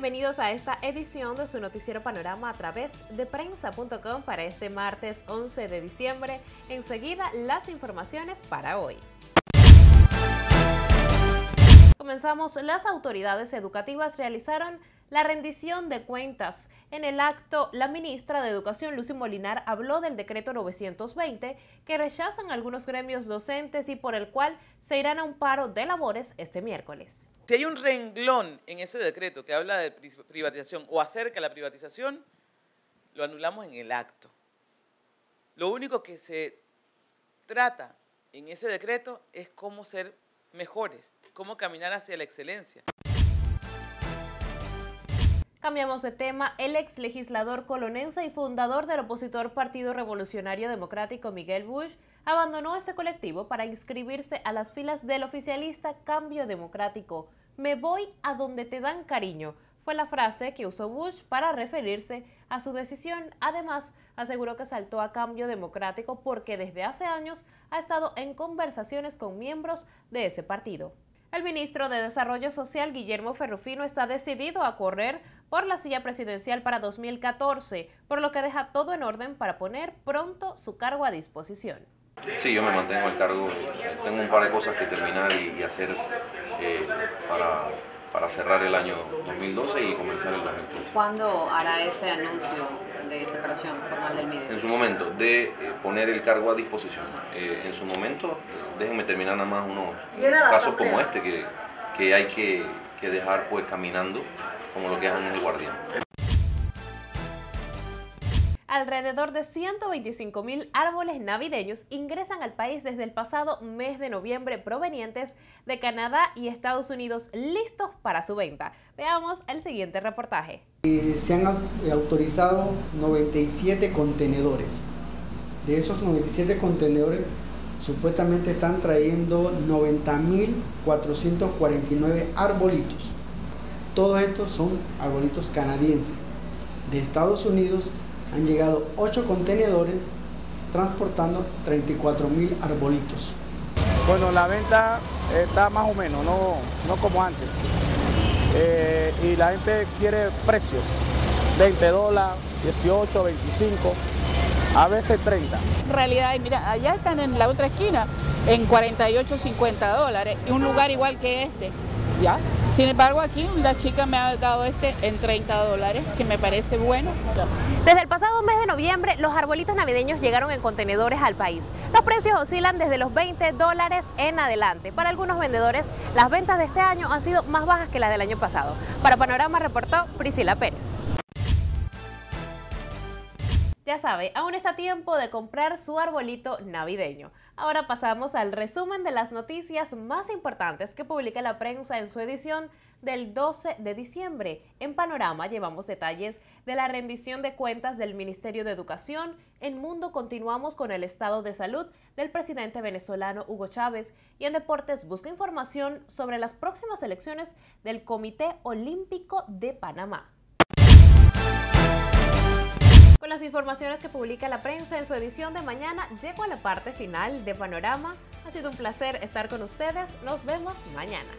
Bienvenidos a esta edición de su noticiero Panorama a través de prensa.com para este martes 11 de diciembre. Enseguida las informaciones para hoy. Comenzamos, las autoridades educativas realizaron la rendición de cuentas. En el acto, la ministra de Educación, Lucy Molinar, habló del decreto 920 que rechazan algunos gremios docentes y por el cual se irán a un paro de labores este miércoles. Si hay un renglón en ese decreto que habla de privatización o acerca de la privatización, lo anulamos en el acto. Lo único que se trata en ese decreto es cómo ser mejores, cómo caminar hacia la excelencia. Cambiamos de tema. El ex legislador colonense y fundador del opositor Partido Revolucionario Democrático Miguel Bush abandonó ese colectivo para inscribirse a las filas del oficialista Cambio Democrático. Me voy a donde te dan cariño fue la frase que usó Bush para referirse a su decisión. Además, aseguró que saltó a cambio democrático porque desde hace años ha estado en conversaciones con miembros de ese partido. El ministro de Desarrollo Social, Guillermo Ferrufino, está decidido a correr por la silla presidencial para 2014, por lo que deja todo en orden para poner pronto su cargo a disposición. Sí, yo me mantengo al cargo. Tengo un par de cosas que terminar y, hacer eh, para, para, cerrar el año 2012 y comenzar el 2013. ¿Cuándo hará ese anuncio de separación formal del MIDES? En su momento, de eh, poner el cargo a disposición. Eh, en su momento, déjenme terminar nada más unos casos como este que, que hay que, que, dejar pues caminando como lo que hacen en el guardián. Alrededor de 125 mil árboles navideños ingresan al país desde el pasado mes de noviembre provenientes de Canadá y Estados Unidos listos para su venta. Veamos el siguiente reportaje. Eh, se han autorizado 97 contenedores. De esos 97 contenedores supuestamente están trayendo 90.449 arbolitos. Todos estos son arbolitos canadienses. De Estados Unidos han llegado 8 contenedores transportando 34 mil arbolitos. Bueno, la venta está más o menos, no, no como antes. Eh, y la gente quiere precio, 20 dólares, 18, 25, a veces 30. En realidad, mira, allá están en la otra esquina, en 48, 50 dólares, y un lugar igual que este. ¿Ya? Sin embargo, aquí la chica me ha dado este en 30 dólares, que me parece bueno. Desde el pasado mes de noviembre, los arbolitos navideños llegaron en contenedores al país. Los precios oscilan desde los 20 dólares en adelante. Para algunos vendedores, las ventas de este año han sido más bajas que las del año pasado. Para Panorama reportó Priscila Pérez. Ya sabe, aún está tiempo de comprar su arbolito navideño. Ahora pasamos al resumen de las noticias más importantes que publica la prensa en su edición del 12 de diciembre. En Panorama llevamos detalles de la rendición de cuentas del Ministerio de Educación. En Mundo continuamos con el estado de salud del presidente venezolano Hugo Chávez. Y en Deportes busca información sobre las próximas elecciones del Comité Olímpico de Panamá. Las informaciones que publica la prensa en su edición de mañana, llego a la parte final de Panorama. Ha sido un placer estar con ustedes. Nos vemos mañana.